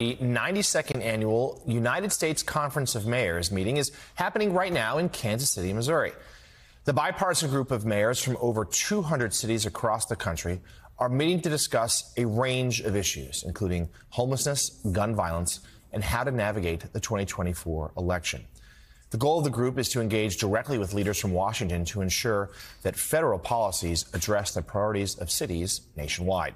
The 92nd annual United States Conference of Mayors meeting is happening right now in Kansas City, Missouri. The bipartisan group of mayors from over 200 cities across the country are meeting to discuss a range of issues, including homelessness, gun violence, and how to navigate the 2024 election. The goal of the group is to engage directly with leaders from Washington to ensure that federal policies address the priorities of cities nationwide.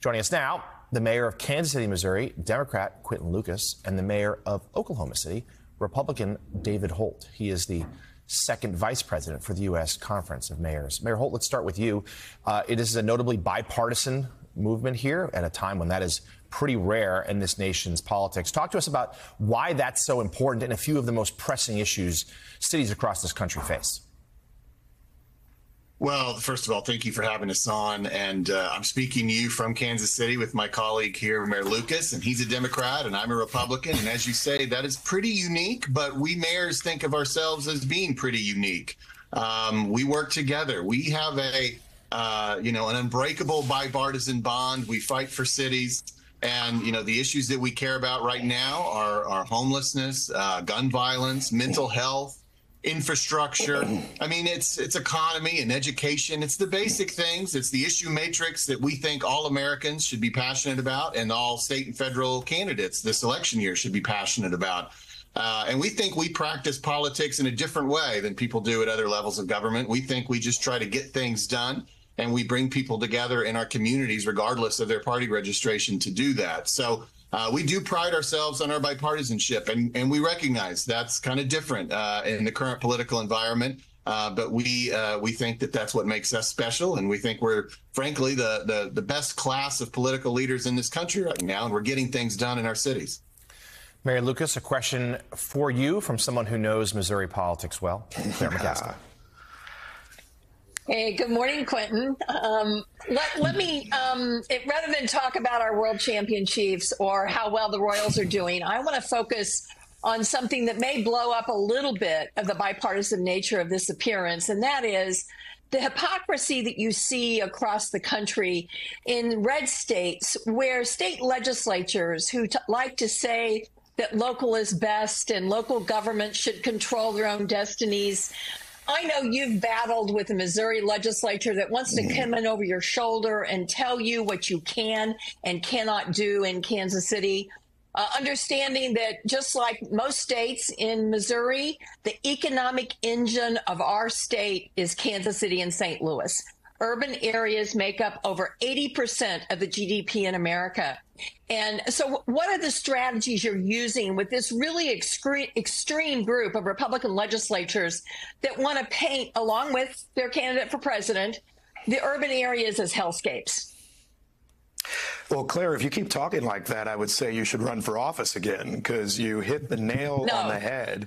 Joining us now the mayor of Kansas City, Missouri, Democrat Quinton Lucas, and the mayor of Oklahoma City, Republican David Holt. He is the second vice president for the U.S. Conference of Mayors. Mayor Holt, let's start with you. Uh, it is a notably bipartisan movement here at a time when that is pretty rare in this nation's politics. Talk to us about why that's so important and a few of the most pressing issues cities across this country face. Well, first of all, thank you for having us on. And uh, I'm speaking to you from Kansas City with my colleague here, Mayor Lucas, and he's a Democrat and I'm a Republican. And as you say, that is pretty unique, but we mayors think of ourselves as being pretty unique. Um, we work together. We have a, uh, you know, an unbreakable bipartisan bond. We fight for cities. And, you know, the issues that we care about right now are, are homelessness, uh, gun violence, mental health, infrastructure. I mean, it's it's economy and education. It's the basic things. It's the issue matrix that we think all Americans should be passionate about, and all state and federal candidates this election year should be passionate about. Uh, and we think we practice politics in a different way than people do at other levels of government. We think we just try to get things done and we bring people together in our communities, regardless of their party registration, to do that. So uh, we do pride ourselves on our bipartisanship, and, and we recognize that's kind of different uh, in the current political environment. Uh, but we uh, we think that that's what makes us special, and we think we're frankly the, the the best class of political leaders in this country right now, and we're getting things done in our cities. Mayor Lucas, a question for you from someone who knows Missouri politics well, Claire McCaskill. Hey, good morning, Quinton. Um, let, let me, um, it, rather than talk about our world champion Chiefs or how well the Royals are doing, I want to focus on something that may blow up a little bit of the bipartisan nature of this appearance, and that is the hypocrisy that you see across the country in red states where state legislatures who t- like to say that local is best and local government should control their own destinies I know you've battled with the Missouri legislature that wants to mm-hmm. come in over your shoulder and tell you what you can and cannot do in Kansas City. Uh, understanding that just like most states in Missouri, the economic engine of our state is Kansas City and St. Louis. Urban areas make up over 80% of the GDP in America. And so, what are the strategies you're using with this really extreme group of Republican legislatures that want to paint, along with their candidate for president, the urban areas as hellscapes? Well, Claire, if you keep talking like that, I would say you should run for office again because you hit the nail no. on the head.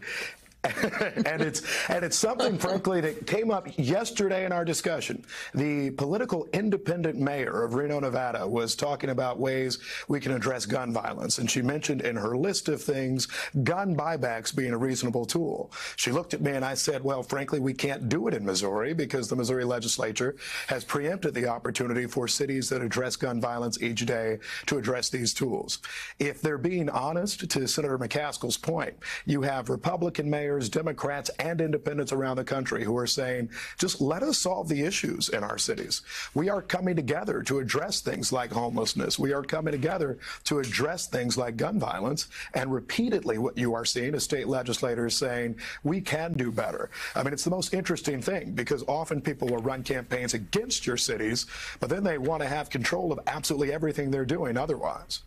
and it's and it's something, frankly, that came up yesterday in our discussion. The political independent mayor of Reno, Nevada, was talking about ways we can address gun violence, and she mentioned in her list of things gun buybacks being a reasonable tool. She looked at me and I said, "Well, frankly, we can't do it in Missouri because the Missouri legislature has preempted the opportunity for cities that address gun violence each day to address these tools." If they're being honest, to Senator McCaskill's point, you have Republican mayors mayors, Democrats, and independents around the country who are saying, just let us solve the issues in our cities. We are coming together to address things like homelessness. We are coming together to address things like gun violence. And repeatedly, what you are seeing is state legislators saying, we can do better. I mean, it's the most interesting thing because often people will run campaigns against your cities, but then they want to have control of absolutely everything they're doing otherwise.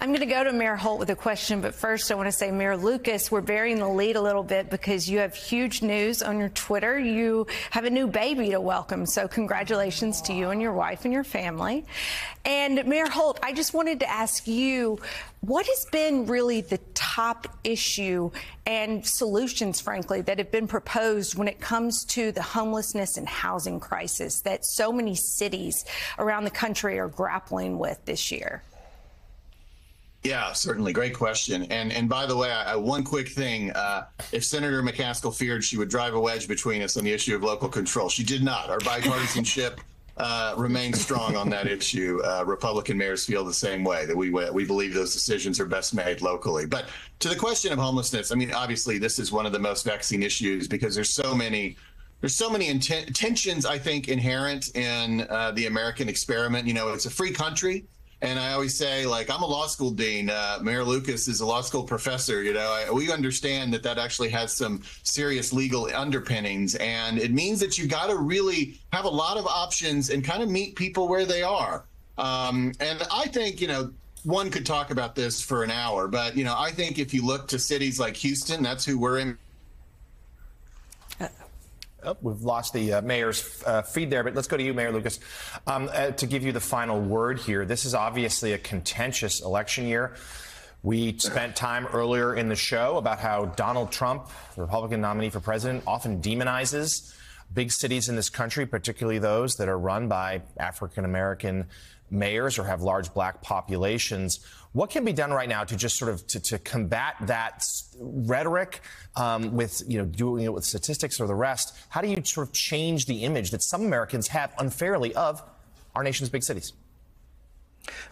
I'm going to go to Mayor Holt with a question, but first I want to say, Mayor Lucas, we're bearing the lead a little bit because you have huge news on your Twitter. You have a new baby to welcome, so congratulations to you and your wife and your family. And Mayor Holt, I just wanted to ask you, what has been really the top issue and solutions, frankly, that have been proposed when it comes to the homelessness and housing crisis that so many cities around the country are grappling with this year? Yeah, certainly. Great question. And and by the way, I, one quick thing: uh, if Senator McCaskill feared she would drive a wedge between us on the issue of local control, she did not. Our bipartisanship uh, remains strong on that issue. Uh, Republican mayors feel the same way that we we believe those decisions are best made locally. But to the question of homelessness, I mean, obviously this is one of the most vexing issues because there's so many there's so many inten- tensions I think inherent in uh, the American experiment. You know, it's a free country. And I always say, like, I'm a law school dean. Uh, Mayor Lucas is a law school professor. You know, I, we understand that that actually has some serious legal underpinnings. And it means that you got to really have a lot of options and kind of meet people where they are. Um, and I think, you know, one could talk about this for an hour, but, you know, I think if you look to cities like Houston, that's who we're in Oh, we've lost the uh, mayor's uh, feed there, but let's go to you, Mayor Lucas, um, uh, to give you the final word here. This is obviously a contentious election year. We spent time earlier in the show about how Donald Trump, the Republican nominee for president, often demonizes big cities in this country, particularly those that are run by African American mayors or have large black populations. What can be done right now to just sort of to, to combat that rhetoric um, with you know doing it with statistics or the rest? How do you sort of change the image that some Americans have unfairly of our nation's big cities?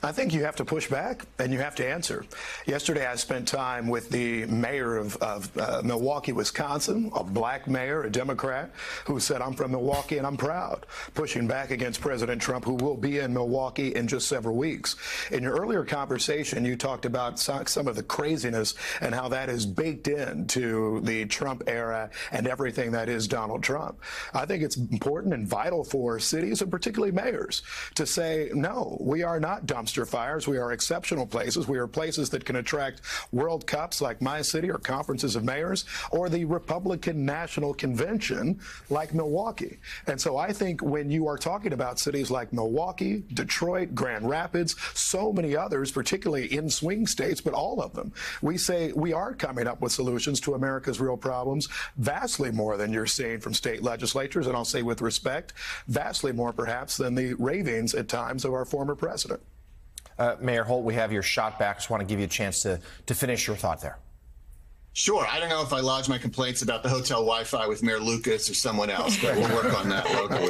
I think you have to push back and you have to answer. Yesterday, I spent time with the mayor of, of uh, Milwaukee, Wisconsin, a black mayor, a Democrat, who said, I'm from Milwaukee and I'm proud, pushing back against President Trump, who will be in Milwaukee in just several weeks. In your earlier conversation, you talked about some of the craziness and how that is baked into the Trump era and everything that is Donald Trump. I think it's important and vital for cities and particularly mayors to say, no, we are not dumpster fires. We are exceptional places. We are places that can attract World Cups like my city or conferences of mayors or the Republican National Convention like Milwaukee. And so I think when you are talking about cities like Milwaukee, Detroit, Grand Rapids, so many others, particularly in swing states, but all of them, we say we are coming up with solutions to America's real problems, vastly more than you're seeing from state legislatures. And I'll say with respect, vastly more perhaps than the ravings at times of our former president. Uh, Mayor Holt, we have your shot back. Just want to give you a chance to, to finish your thought there. Sure. I don't know if I lodge my complaints about the hotel Wi-Fi with Mayor Lucas or someone else, but we'll work on that locally.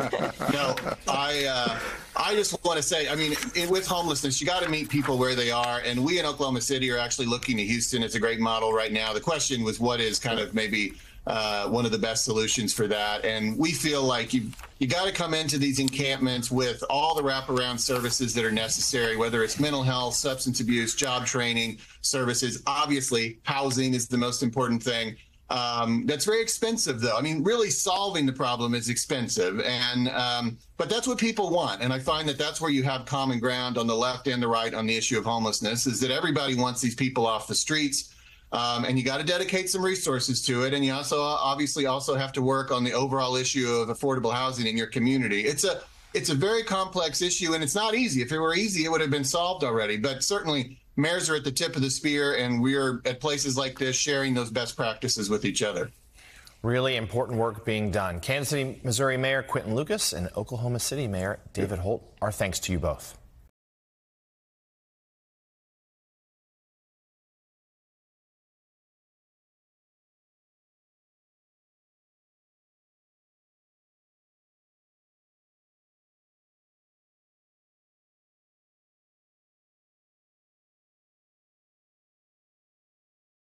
No, I uh, I just want to say, I mean, it, with homelessness, you got to meet people where they are, and we in Oklahoma City are actually looking to Houston. It's a great model right now. The question was, what is kind of maybe uh, one of the best solutions for that. And we feel like you you got to come into these encampments with all the wraparound services that are necessary, whether it's mental health, substance abuse, job training services. Obviously, housing is the most important thing. Um, that's very expensive, though. I mean, really solving the problem is expensive, and um, but that's what people want. And I find that that's where you have common ground on the left and the right on the issue of homelessness. Is that everybody wants these people off the streets um, and you got to dedicate some resources to it. And you also obviously also have to work on the overall issue of affordable housing in your community. It's a it's a very complex issue, and it's not easy. If it were easy, it would have been solved already. But certainly, mayors are at the tip of the spear, and we're at places like this sharing those best practices with each other. Really important work being done. Kansas City, Missouri Mayor Quinton Lucas and Oklahoma City Mayor David Holt, our thanks to you both.